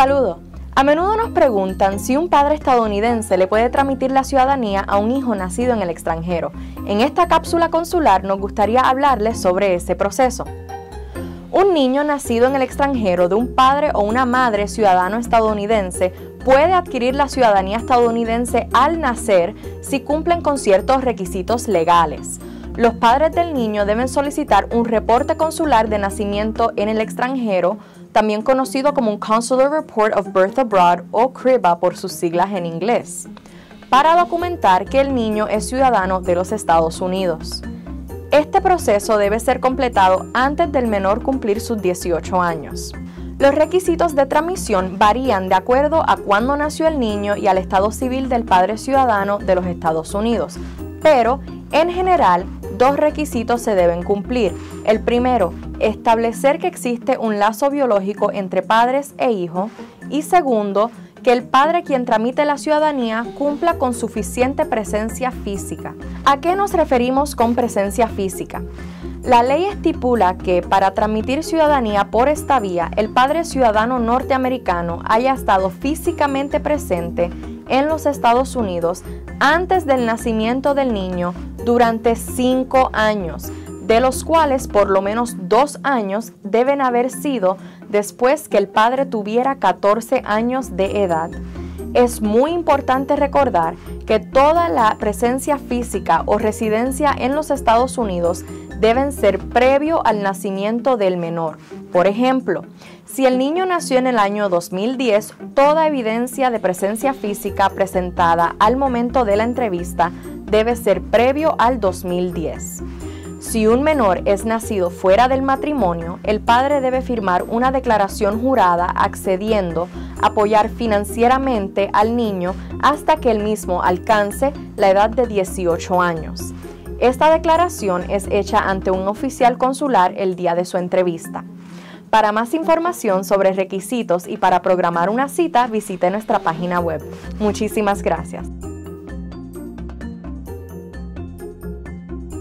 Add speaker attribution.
Speaker 1: Saludo. A menudo nos preguntan si un padre estadounidense le puede transmitir la ciudadanía a un hijo nacido en el extranjero. En esta cápsula consular nos gustaría hablarles sobre ese proceso. Un niño nacido en el extranjero de un padre o una madre ciudadano estadounidense puede adquirir la ciudadanía estadounidense al nacer si cumplen con ciertos requisitos legales. Los padres del niño deben solicitar un reporte consular de nacimiento en el extranjero, también conocido como un Consular Report of Birth Abroad o CRIBA por sus siglas en inglés, para documentar que el niño es ciudadano de los Estados Unidos. Este proceso debe ser completado antes del menor cumplir sus 18 años. Los requisitos de transmisión varían de acuerdo a cuándo nació el niño y al estado civil del padre ciudadano de los Estados Unidos, pero en general dos requisitos se deben cumplir. El primero, establecer que existe un lazo biológico entre padres e hijos. Y segundo, que el padre quien tramite la ciudadanía cumpla con suficiente presencia física. ¿A qué nos referimos con presencia física? La ley estipula que para transmitir ciudadanía por esta vía, el padre ciudadano norteamericano haya estado físicamente presente en los Estados Unidos antes del nacimiento del niño durante cinco años, de los cuales por lo menos dos años deben haber sido después que el padre tuviera 14 años de edad. Es muy importante recordar que toda la presencia física o residencia en los Estados Unidos deben ser previo al nacimiento del menor. Por ejemplo, si el niño nació en el año 2010, toda evidencia de presencia física presentada al momento de la entrevista debe ser previo al 2010. Si un menor es nacido fuera del matrimonio, el padre debe firmar una declaración jurada accediendo apoyar financieramente al niño hasta que el mismo alcance la edad de 18 años. Esta declaración es hecha ante un oficial consular el día de su entrevista. Para más información sobre requisitos y para programar una cita, visite nuestra página web. Muchísimas gracias.